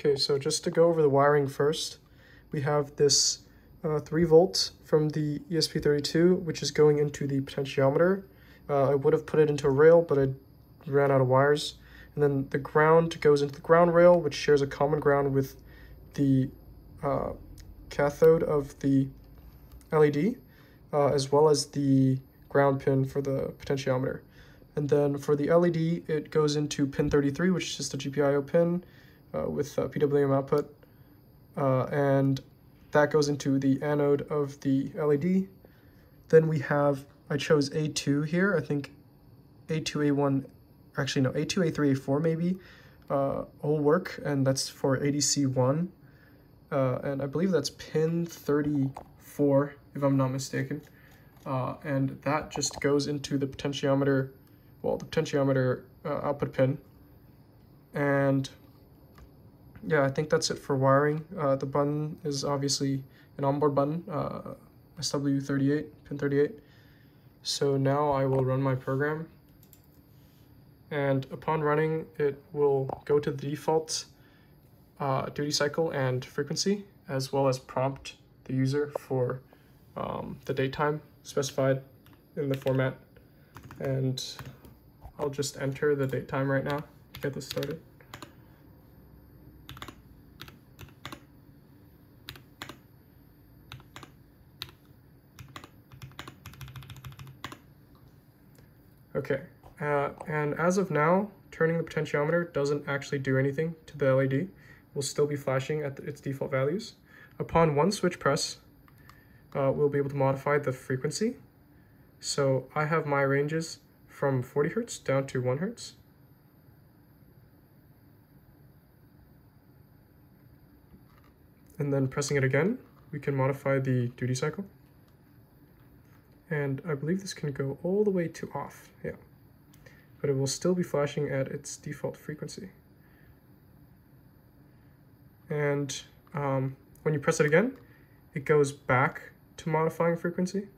Okay, so just to go over the wiring first, we have this uh, 3 volts from the ESP32, which is going into the potentiometer. Uh, I would have put it into a rail, but I ran out of wires. And then the ground goes into the ground rail, which shares a common ground with the uh, cathode of the LED, uh, as well as the ground pin for the potentiometer. And then for the LED, it goes into pin 33, which is just a GPIO pin with PWM output. Uh, and that goes into the anode of the LED. Then we have, I chose A2 here, I think A2, A1, actually no, A2, A3, A4 maybe, uh, will work, and that's for ADC1. Uh, and I believe that's pin 34, if I'm not mistaken. Uh, and that just goes into the potentiometer, well, the potentiometer uh, output pin. And yeah, I think that's it for wiring. Uh, the button is obviously an onboard button, uh, SW38, pin 38. So now I will run my program. And upon running, it will go to the default uh, duty cycle and frequency, as well as prompt the user for um, the date time specified in the format. And I'll just enter the date time right now to get this started. Okay, uh, and as of now, turning the potentiometer doesn't actually do anything to the LED. It will still be flashing at the, its default values. Upon one switch press, uh, we'll be able to modify the frequency. So I have my ranges from 40 hertz down to 1 hertz. And then pressing it again, we can modify the duty cycle. And I believe this can go all the way to off, yeah. But it will still be flashing at its default frequency. And um, when you press it again, it goes back to modifying frequency.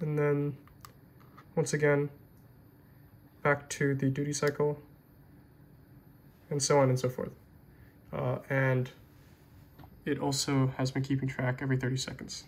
And then once again, back to the duty cycle, and so on and so forth. Uh, and it also has been keeping track every 30 seconds.